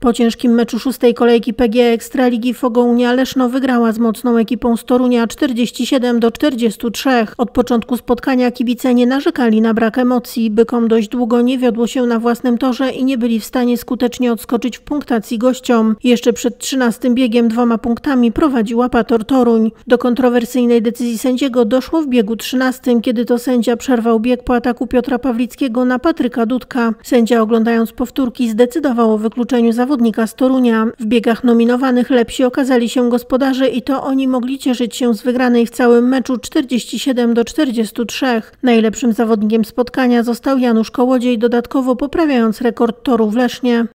Po ciężkim meczu szóstej kolejki PG Ekstraligi Fogounia Leszno wygrała z mocną ekipą z Torunia 47 do 43. Od początku spotkania kibice nie narzekali na brak emocji. Bykom dość długo nie wiodło się na własnym torze i nie byli w stanie skutecznie odskoczyć w punktacji gościom. Jeszcze przed 13 biegiem dwoma punktami prowadził Apator Toruń. Do kontrowersyjnej decyzji sędziego doszło w biegu 13, kiedy to sędzia przerwał bieg po ataku Piotra Pawlickiego na Patryka Dudka. Sędzia oglądając powtórki zdecydował o wykluczeniu zawodnika zawodnika z Torunia. W biegach nominowanych lepsi okazali się gospodarze i to oni mogli cieszyć się z wygranej w całym meczu 47 do 43. Najlepszym zawodnikiem spotkania został Janusz Kołodziej, dodatkowo poprawiając rekord toru w Lesznie.